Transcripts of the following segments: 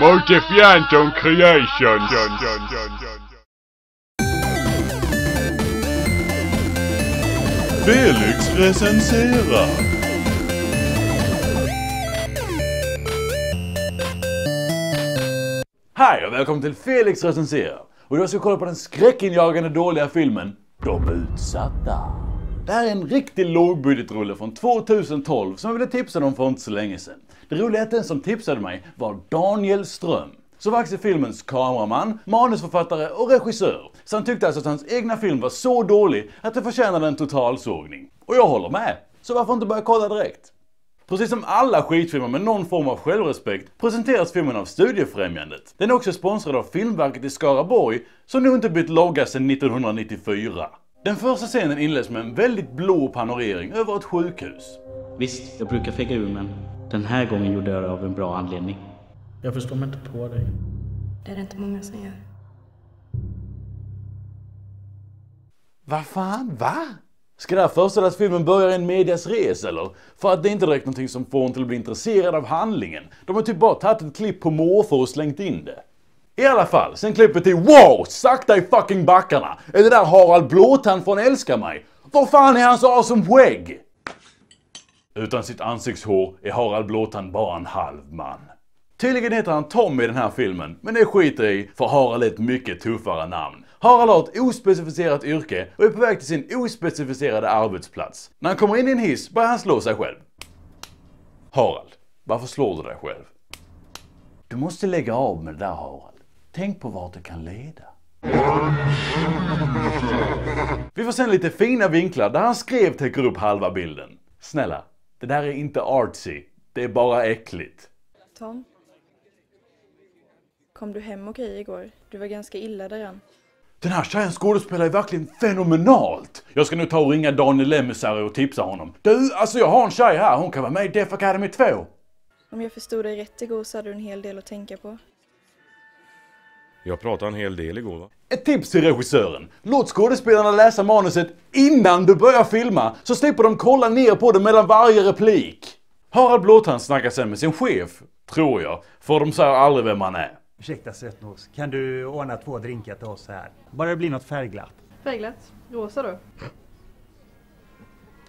Multifianton Creations. Felix recenserar. Hej och välkommen till Felix recenserar. Och idag ska vi kolla på den skräckinjagande dåliga filmen De Utsatta. Det här är en riktig lågbudgetrulle från 2012 som jag ville tipsa om för inte så länge sedan. Det roliga är att den som tipsade mig var Daniel Ström. Som var filmens kameraman, manusförfattare och regissör. Så han tyckte alltså att hans egna film var så dålig att det förtjänade en totalsågning. Och jag håller med. Så varför inte börja kolla direkt? Precis som alla skitfilmer med någon form av självrespekt presenteras filmen av Studiefrämjandet. Den är också sponsrad av Filmverket i Skaraborg, som nu inte bytt logga sedan 1994. Den första scenen inleds med en väldigt blå panorering över ett sjukhus. Visst, jag brukar fega ur men den här gången gjorde jag det av en bra anledning. Jag förstår mig inte på dig. Det är det inte många som gör. Vad fan, va? Ska det här föreställa att filmen börjar en medias res eller? För att det är inte direkt någonting som får en till att bli intresserad av handlingen. De har typ bara tagit ett klipp på morfar och slängt in det. I alla fall, sen klippet till WOW! Sakta i fucking backarna! Är det där Harald Blåtand från Älska mig? Var fan är hans awesome skägg? Utan sitt ansiktshår är Harald Blåtand bara en halv man. Tydligen heter han Tom i den här filmen, men det skiter jag i för Harald är ett mycket tuffare namn. Harald har ett ospecificerat yrke och är på väg till sin ospecificerade arbetsplats. När han kommer in i en hiss börjar han slå sig själv. Harald, varför slår du dig själv? Du måste lägga av med det där Harald. Tänk på vart det kan leda. Vi får sen lite fina vinklar där hans skrev täcker upp halva bilden. Snälla, det där är inte artsy. Det är bara äckligt. Tom? Kom du hem okej igår? Du var ganska illa däran. Den här tjejen skådespelar är verkligen fenomenalt! Jag ska nu ta och ringa Daniel Lemmisari och tipsa honom. Du, alltså jag har en tjej här, hon kan vara med i Def Academy 2. Om jag förstod dig rätt igår så hade du en hel del att tänka på. Jag pratade en hel del igår va? Ett tips till regissören. Låt skådespelarna läsa manuset innan du börjar filma, så slipper de kolla ner på det mellan varje replik. Harald Blåtand snackar sen med sin chef, tror jag, för de säger aldrig vem han är. Ursäkta sötnos, kan du ordna två drinkar till oss här? Bara det blir något färgglatt. Färgglatt. Rosa då?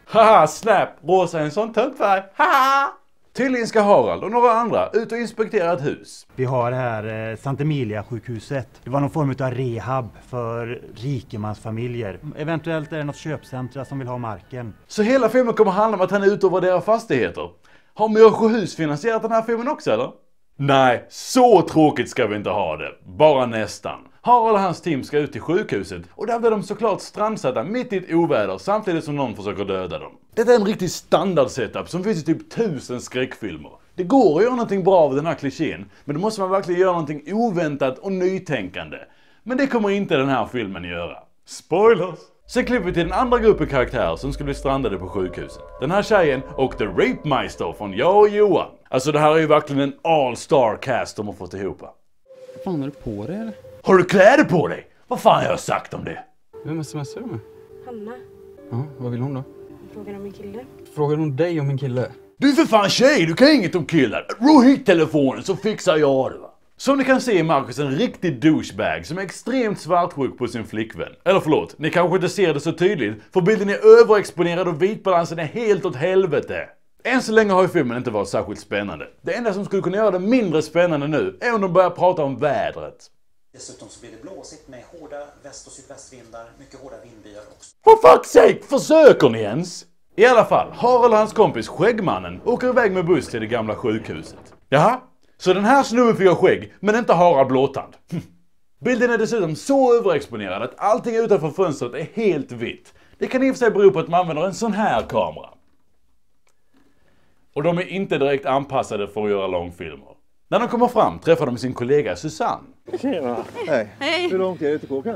Haha, snap! Rosa är en sån tönt färg. Haha! Tydligen ska Harald och några andra ut och inspektera ett hus. Vi har här eh, Sant Emilia sjukhuset. Det var någon form av rehab för rikemansfamiljer. Eventuellt är det något köpcentra som vill ha marken. Så hela filmen kommer handla om att han är ute och värderar fastigheter. Har Mjösjöhus finansierat den här filmen också eller? Nej, så tråkigt ska vi inte ha det. Bara nästan. Harald och hans team ska ut till sjukhuset och där blir de såklart strandsatta mitt i ett oväder samtidigt som någon försöker döda dem. Detta är en riktig standard setup som finns i typ tusen skräckfilmer. Det går att göra någonting bra av den här klichén, men då måste man verkligen göra någonting oväntat och nytänkande. Men det kommer inte den här filmen göra. Spoilers! Sen klipper vi till den andra gruppen karaktärer som ska bli strandade på sjukhuset. Den här tjejen och The Rape Meister från Jag och Johan. Alltså det här är ju verkligen en all-star cast de har fått ihop. Vad fan har du på dig eller? Har du kläder på dig? Vad fan har jag sagt om det? Vem smsar du med? Hanna? Ja, vad vill hon då? Frågar om min kille? Frågar hon dig om min kille? Du är för fan tjej, du kan inget om killar. Ro hit telefonen så fixar jag det va. Som ni kan se är Marcus en riktig douchebag som är extremt svartsjuk på sin flickvän. Eller förlåt, ni kanske inte ser det så tydligt, för bilden är överexponerad och vitbalansen är helt åt helvete. Än så länge har ju filmen inte varit särskilt spännande. Det enda som skulle kunna göra det mindre spännande nu är om de börjar prata om vädret. Dessutom så blir det blåsigt med hårda väst och sydvästvindar, mycket hårda vindbyar också. For fuck's sake, försöker ni ens? I alla fall, Harald och hans kompis Skäggmannen åker iväg med buss till det gamla sjukhuset. Jaha? Så den här snubben fick ha skägg, men inte Harald Blåtand? Hm. Bilden är dessutom så överexponerad att allting utanför fönstret är helt vitt. Det kan i och för sig bero på att man använder en sån här kamera. Och de är inte direkt anpassade för att göra långfilmer. När de kommer fram träffar de sin kollega Susanne. Hej. Hur långt är det till?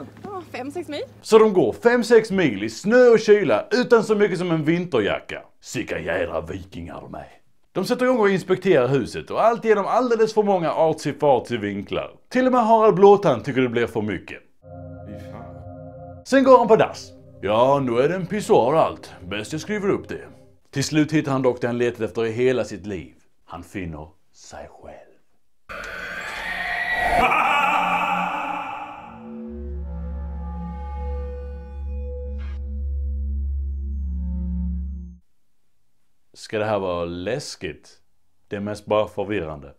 Fem, sex mil? Så de går 5-6 mil i snö och kyla utan så mycket som en vinterjacka. Sicka jädra vikingar de är. De sätter igång och inspekterar huset och allt genom alldeles för många artsy-fartsy vinklar. Till och med Harald Blåtand tycker det blir för mycket. Sen går han på dass. Ja, nu är det en pissoar allt. Bäst jag skriver upp det. Till slut hittar han dock det han letat efter i hela sitt liv. Han finner sig själv. Ska det här vara läskigt? Det är mest bara förvirrande.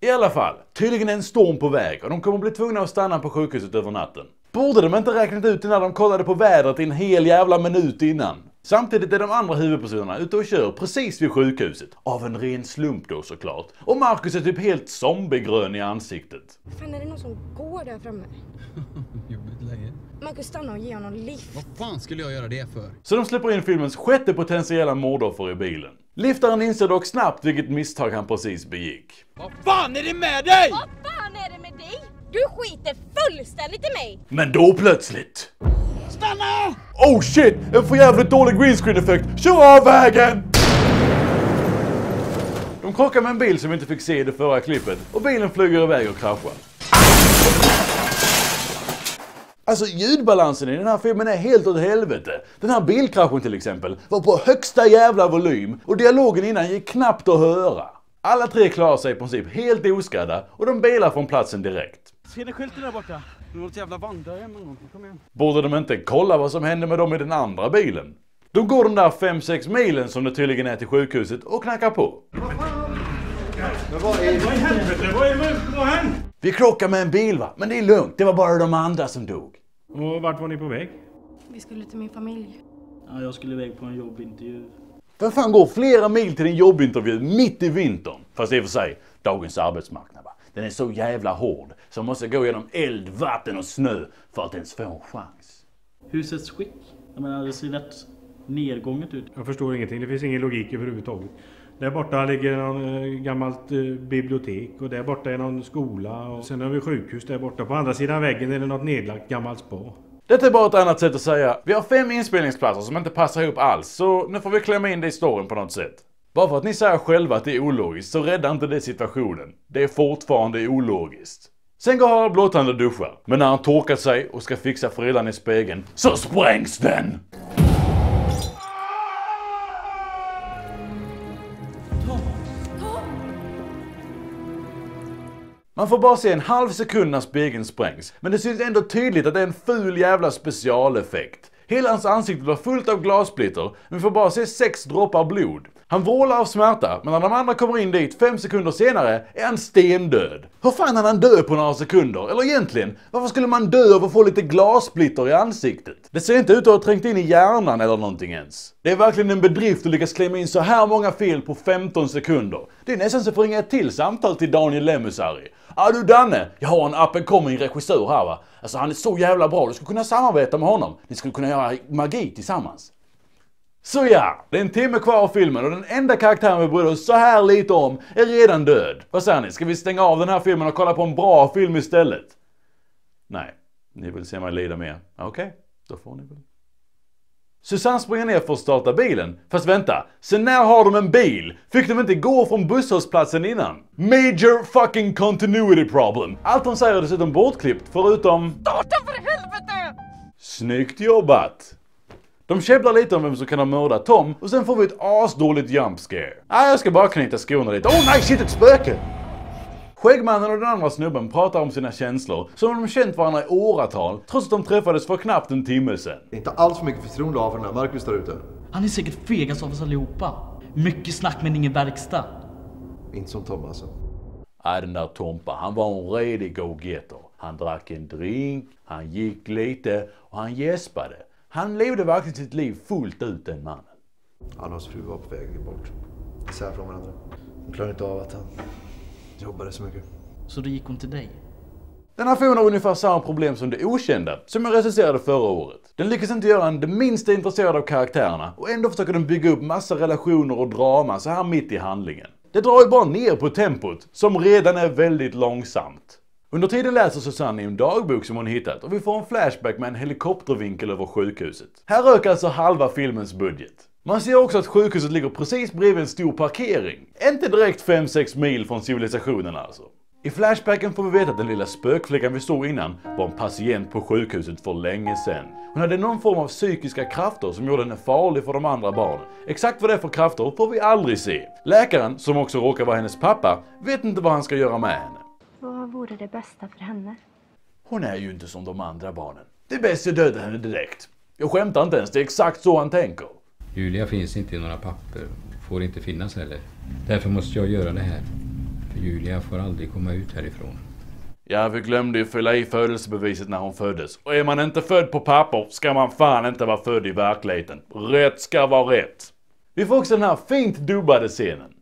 I alla fall, tydligen är en storm på väg och de kommer bli tvungna att stanna på sjukhuset över natten. Borde de inte räknat ut det när de kollade på vädret i en hel jävla minut innan? Samtidigt är de andra huvudpersonerna ute och kör precis vid sjukhuset. Av en ren slump då såklart. Och Marcus är typ helt zombiegrön i ansiktet. Fan, är det någon som går där framme? Jobbigt läge. Marcus, stanna och ge honom lift. Vad fan skulle jag göra det för? Så de släpper in filmens sjätte potentiella mordoffer i bilen. Liftaren inser dock snabbt vilket misstag han precis begick. Vad fan är det med dig? Vad fan är det med dig? Du skiter fullständigt i mig! Men då plötsligt... Stanna! Oh shit! En för jävligt dålig greenscreen effekt! Kör av vägen! De krockar med en bil som vi inte fick se i det förra klippet och bilen flyger iväg och kraschar. Alltså ljudbalansen i den här filmen är helt åt helvete. Den här bilkraschen till exempel var på högsta jävla volym och dialogen innan gick knappt att höra. Alla tre klarar sig i princip helt oskadda och de bilar från platsen direkt. Ser ni skylten där borta? Något jävla vandrarhem eller någonting. Kom igen. Borde de inte kolla vad som hände med dem i den andra bilen? De går de där 5-6 milen som det tydligen är till sjukhuset och knackar på. Men vad. Vad i helvete? Vad är det som har hänt? Vi krockar med en bil va, men det är lugnt. Det var bara de andra som dog. Och vart var ni på väg? Vi skulle till min familj. Ja, jag skulle iväg på en jobbintervju. Vem fan går flera mil till en jobbintervju mitt i vintern? Fast i och för sig, dagens arbetsmarknad va. Den är så jävla hård så man måste gå genom eld, vatten och snö för att ens få en chans. Husets skick? Jag menar, det ser rätt nedgånget ut. Jag förstår ingenting. Det finns ingen logik överhuvudtaget. Där borta ligger någon eh, gammalt eh, bibliotek och där borta är någon skola och sen har vi sjukhus där borta. På andra sidan väggen är det något nedlagt gammalt spa. Detta är bara ett annat sätt att säga vi har fem inspelningsplatser som inte passar ihop alls så nu får vi klämma in det i storyn på något sätt. Bara för att ni säger själva att det är ologiskt så räddar inte det situationen. Det är fortfarande ologiskt. Sen går Harald Blåtand och duschar. Men när han torkat sig och ska fixa frillan i spegeln så sprängs den! Man får bara se en halv sekund när spegeln sprängs, men det syns ändå tydligt att det är en ful jävla specialeffekt. Hela hans ansikte var fullt av glassplitter, men vi får bara se sex droppar blod. Han vrålar av smärta, men när de andra kommer in dit fem sekunder senare är han stendöd. Hur fan hann han dö på några sekunder? Eller egentligen, varför skulle man dö av att få lite glassplitter i ansiktet? Det ser inte ut att ha trängt in i hjärnan eller någonting ens. Det är verkligen en bedrift att lyckas klämma in så här många fel på 15 sekunder. Det är nästan så att få ringa ett till samtal till Daniel Lemusari. Ja du Danne, jag har en up and coming regissör här va. Alltså han är så jävla bra, du skulle kunna samarbeta med honom. Ni skulle kunna göra magi tillsammans. Så ja, det är en timme kvar av filmen och den enda karaktären vi bryr oss så här lite om är redan död. Vad säger ni, ska vi stänga av den här filmen och kolla på en bra film istället? Nej, ni vill se mig lida mer. Okej, okay, då får ni väl. Susanne springer ner för att starta bilen. Fast vänta, sen när har de en bil? Fick de inte gå från busshållplatsen innan? Major fucking continuity problem. Allt hon säger är dessutom bortklippt förutom... Starta för helvete! Snyggt jobbat! De käbblar lite om vem som kan ha mördat Tom och sen får vi ett asdåligt jump scare. Ah, jag ska bara knyta skorna lite. Oh nej, shit ett spöke! Skäggmannen och den andra snubben pratar om sina känslor som om de känt varandra i åratal trots att de träffades för knappt en timme sedan. Inte alls för mycket förtroende att ha för den här Marcus där ute. Han är säkert fegast av oss allihopa. Mycket snack men ingen verkstad. Inte som Tom alltså. Nej, den där Tompa, han var en redig go-getter. Han drack en drink, han gick lite och han gäspade. Han levde verkligen sitt liv fullt ut den mannen. Han och hans fru var på väg bort. Isär från varandra. De klarade inte av att han jobbade så mycket. Så då gick hon till dig? Den här filmen har ungefär samma problem som Det Okända, som jag recenserade förra året. Den lyckas inte göra en det minsta intresserad av karaktärerna och ändå försöker den bygga upp massa relationer och drama så här mitt i handlingen. Det drar ju bara ner på tempot, som redan är väldigt långsamt. Under tiden läser Susanne i en dagbok som hon hittat och vi får en flashback med en helikoptervinkel över sjukhuset. Här röker alltså halva filmens budget. Man ser också att sjukhuset ligger precis bredvid en stor parkering. Inte direkt 5-6 mil från civilisationen alltså. I Flashbacken får vi veta att den lilla spökflickan vi såg innan var en patient på sjukhuset för länge sedan. Hon hade någon form av psykiska krafter som gjorde henne farlig för de andra barnen. Exakt vad det är för krafter får vi aldrig se. Läkaren, som också råkar vara hennes pappa, vet inte vad han ska göra med henne. Vad vore det bästa för henne? Hon är ju inte som de andra barnen. Det är bäst jag dödar henne direkt. Jag skämtar inte ens, det är exakt så han tänker. Julia finns inte i några papper. får inte finnas heller. Därför måste jag göra det här. För Julia får aldrig komma ut härifrån. Ja, vi glömde ju fylla i födelsebeviset när hon föddes. Och är man inte född på papper ska man fan inte vara född i verkligheten. Rätt ska vara rätt. Vi får också den här fint dubbade scenen.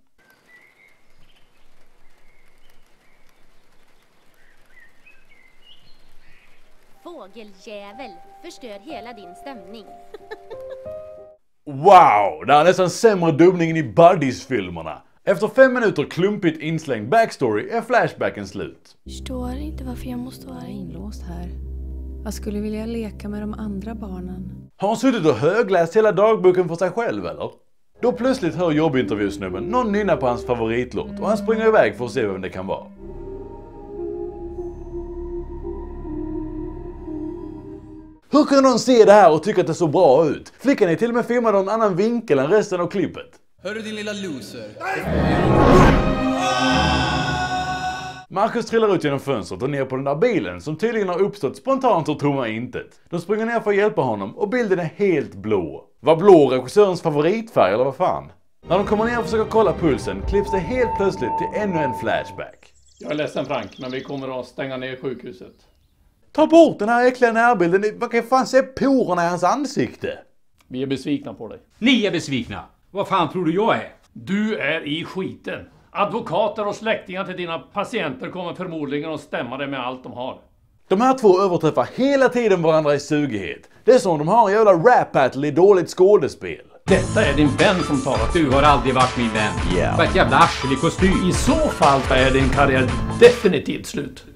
Fågeljävel, förstör hela din stämning. Wow! Det här är nästan sämre dubbning än i Buddies-filmerna. Efter fem minuter klumpigt inslängd backstory är flashbacken slut. Förstår inte varför jag måste vara inlåst här. Jag skulle vilja leka med de andra barnen. Har han suttit och högläst hela dagboken för sig själv eller? Då plötsligt hör jobbintervjusnubben någon nynna på hans favoritlåt och han springer iväg för att se vem det kan vara. Hur kunde någon se det här och tycka att det såg bra ut? Flickan är till och med filmad ur en annan vinkel än resten av klippet. Hörru din lilla loser. Marcus trillar ut genom fönstret och ner på den där bilen som tydligen har uppstått spontant ur tomma intet. De springer ner för att hjälpa honom och bilden är helt blå. Var blå regissörens favoritfärg eller vad fan? När de kommer ner och försöker kolla pulsen klipps det helt plötsligt till ännu en flashback. Jag är ledsen Frank, men vi kommer att stänga ner sjukhuset. Ta bort den här äckliga närbilden, man kan fan se porerna i hans ansikte. Vi är besvikna på dig. Ni är besvikna! Vad fan tror du jag är? Du är i skiten. Advokater och släktingar till dina patienter kommer förmodligen att stämma dig med allt de har. De här två överträffar hela tiden varandra i sugighet. Det är som om de har en jävla rap battle i dåligt skådespel. Detta är din vän som talar. Du har aldrig varit min vän. Ja. Var ett jävla arsel i kostym. I så fall är din karriär definitivt slut.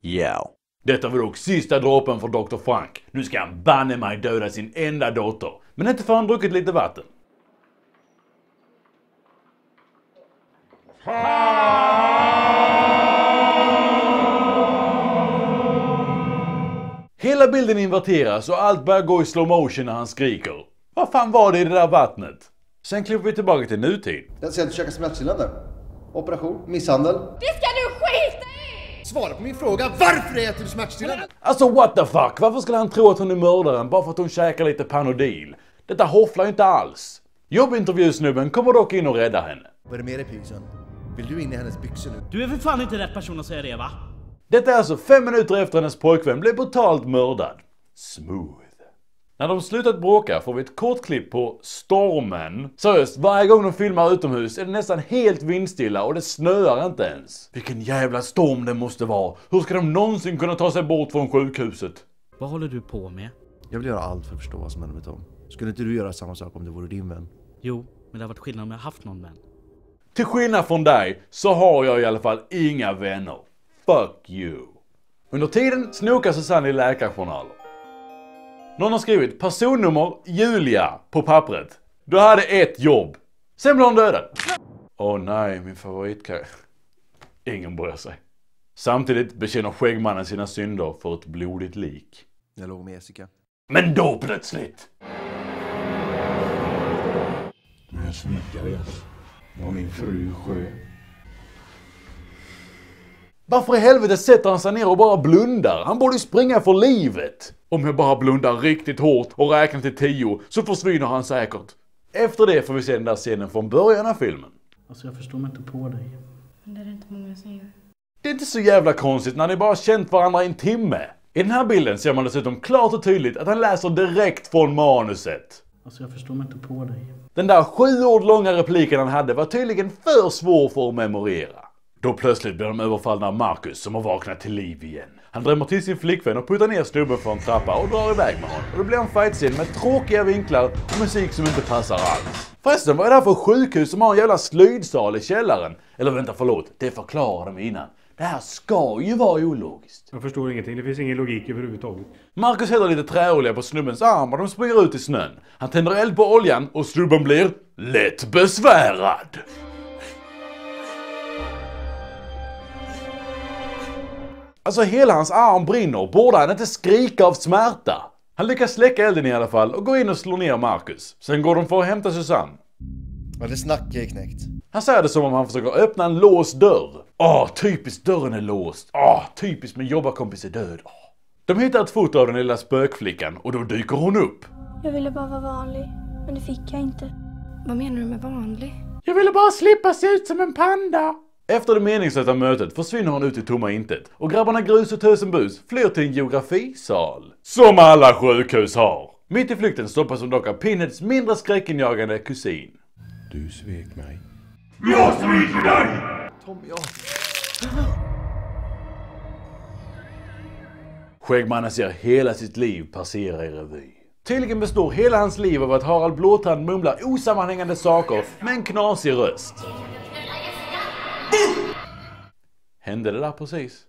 Ja. Detta var dock sista droppen för Dr. Frank. Nu ska han banne mig döda sin enda dotter. Men inte förrän han druckit lite vatten. Hela bilden inverteras och allt börjar gå i slow motion när han skriker. Vad fan var det i det där vattnet? Sen klipper vi tillbaka till nutid. Jag ser att du käkar smärtstillande. Operation, misshandel. Det ska du skita i! Svara på min fråga, varför äter du smärtstillande? Alltså what the fuck? Varför skulle han tro att hon är mördaren bara för att hon käkar lite Panodil? Detta hofflar ju inte alls. Jobbintervjusnubben kommer dock in och räddar henne. Vad är det med dig pysen? Vill du in i hennes byxor nu? Du är för fan inte rätt person att säga det va? Detta är alltså fem minuter efter hennes pojkvän blev brutalt mördad. Smooth. När de slutat bråka får vi ett kort klipp på stormen. Seriöst, varje gång de filmar utomhus är det nästan helt vindstilla och det snöar inte ens. Vilken jävla storm det måste vara. Hur ska de någonsin kunna ta sig bort från sjukhuset? Vad håller du på med? Jag vill göra allt för att förstå vad som händer med Tom. Skulle inte du göra samma sak om det vore din vän? Jo, men det har varit skillnad om jag haft någon vän. Till skillnad från dig så har jag i alla fall inga vänner. Fuck you. Under tiden snokar Susanne i läkarjournaler. Någon har skrivit personnummer Julia på pappret. Du hade ett jobb. Sen blev hon dödad. Åh oh, nej, min favoritkaraktär. Ingen bryr sig. Samtidigt bekänner skäggmannen sina synder för ett blodigt lik. Jag låg med Jessica. Men då plötsligt! Jag smickades. Var min fru sjö. Varför i helvete sätter han sig ner och bara blundar? Han borde ju springa för livet! Om jag bara blundar riktigt hårt och räknar till tio så försvinner han säkert. Efter det får vi se den där scenen från början av filmen. Alltså jag förstår mig inte på dig. Men det är det inte många som gör. Det är inte så jävla konstigt när ni bara känt varandra i en timme. I den här bilden ser man dessutom klart och tydligt att han läser direkt från manuset. Alltså jag förstår mig inte på dig. Den där sju ord långa repliken han hade var tydligen för svår för att memorera. Då plötsligt blir de överfallna av Marcus som har vaknat till liv igen. Han drämmer till sin flickvän och puttar ner snubben från en trappa och drar iväg med honom. Och det blir en fightscen med tråkiga vinklar och musik som inte passar alls. Förresten, vad är det här för sjukhus som har en jävla slöjdsal i källaren? Eller vänta, förlåt, det förklarade de innan. Det här ska ju vara ologiskt. Jag förstår ingenting, det finns ingen logik överhuvudtaget. Marcus häller lite träolja på snubbens arm och de springer ut i snön. Han tänder eld på oljan och snubben blir lätt besvärad. Alltså hela hans arm brinner, borde han inte skrika av smärta? Han lyckas släcka elden i alla fall och går in och slår ner Marcus. Sen går de för att hämta Susanne. Ja, det snacket är knäckt. Han säger det som om han försöker öppna en låst dörr. Åh, typiskt dörren är låst. Åh, typiskt min jobbarkompis är död. Åh. De hittar ett foto av den lilla spökflickan och då dyker hon upp. Jag ville bara vara vanlig, men det fick jag inte. Vad menar du med vanlig? Jag ville bara slippa se ut som en panda. Efter det meningslösa mötet försvinner hon ut i tomma intet och grabbarna Grus och Tösenbus flyr till en geografisal. Som alla sjukhus har. Mitt i flykten stoppas hon dock av Pinheads mindre skräckinjagande kusin. Du svek mig. Jag sviker dig! Tom, ja. Skäggmannen ser hela sitt liv passera i revy. Tydligen består hela hans liv av att Harald Blåtand mumlar osammanhängande saker med en knasig röst. Hände det där precis?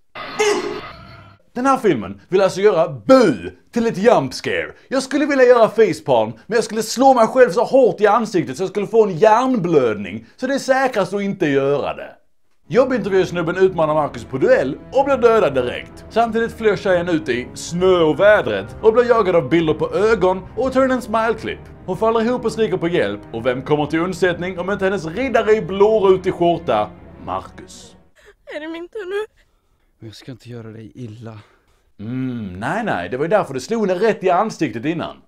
Den här filmen vill alltså göra BU till ett jump scare. Jag skulle vilja göra facepalm, men jag skulle slå mig själv så hårt i ansiktet så jag skulle få en hjärnblödning. Så det är säkrast att inte göra det. Jobbintervjusnubben utmanar Marcus på duell och blir dödad direkt. Samtidigt flyr tjejen ut i snö och vädret och blir jagad av bilder på ögon och turn en smile-klipp. Hon faller ihop och skriker på hjälp och vem kommer till undsättning om inte hennes riddare i blårutig skjorta, Marcus. Är det min tur nu? Jag ska inte göra dig illa. Mm, nej nej, det var ju därför du slog henne rätt i ansiktet innan.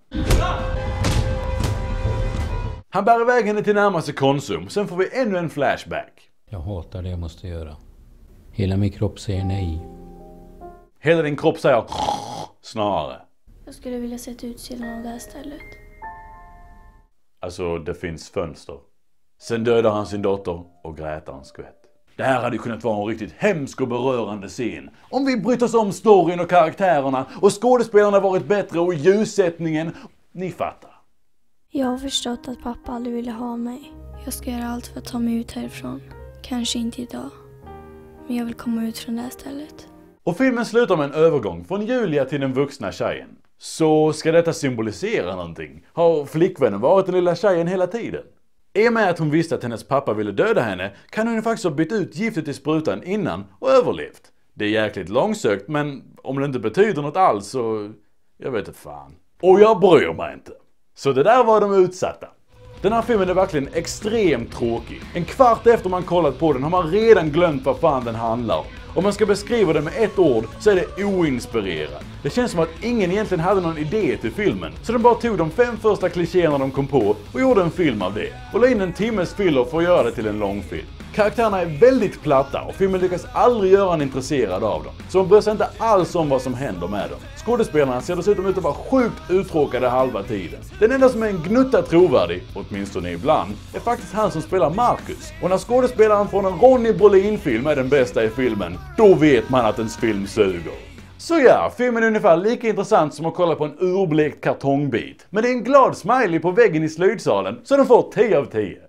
Han bär iväg henne till närmaste Konsum, sen får vi ännu en flashback. Jag hatar det jag måste göra. Hela min kropp säger nej. Hela din kropp säger snarare. Jag skulle vilja se utsidan av det här stället. Alltså, det finns fönster. Sen dödar han sin dotter och grätar en skvätt. Det här hade kunnat vara en riktigt hemsk och berörande scen. Om vi brytt oss om storyn och karaktärerna och skådespelarna varit bättre och ljussättningen. Ni fattar. Jag har förstått att pappa aldrig ville ha mig. Jag ska göra allt för att ta mig ut härifrån. Kanske inte idag. Men jag vill komma ut från det här stället. Och filmen slutar med en övergång från Julia till den vuxna tjejen. Så ska detta symbolisera någonting? Har flickvännen varit den lilla tjejen hela tiden? I och med att hon visste att hennes pappa ville döda henne kan hon ju faktiskt ha bytt ut giftet i sprutan innan och överlevt. Det är jäkligt långsökt men om det inte betyder något alls så... Jag vet inte fan. Och jag bryr mig inte. Så det där var de utsatta. Den här filmen är verkligen extremt tråkig. En kvart efter man kollat på den har man redan glömt vad fan den handlar om. Om man ska beskriva den med ett ord så är det oinspirerad. Det känns som att ingen egentligen hade någon idé till filmen, så de bara tog de fem första klichéerna de kom på och gjorde en film av det. Och la in en timmes filler för att göra det till en långfilm. Karaktärerna är väldigt platta och filmen lyckas aldrig göra en intresserad av dem. Så man bryr sig inte alls om vad som händer med dem. Skådespelarna ser dessutom ut att vara sjukt uttråkade halva tiden. Den enda som är en gnutta trovärdig, åtminstone ibland, är faktiskt han som spelar Marcus. Och när skådespelaren från en Ronny Brolin-film är den bästa i filmen, då vet man att ens film suger. Så ja, filmen är ungefär lika intressant som att kolla på en urblekt kartongbit. Men det är en glad smiley på väggen i slöjdsalen, så den får 10 av 10.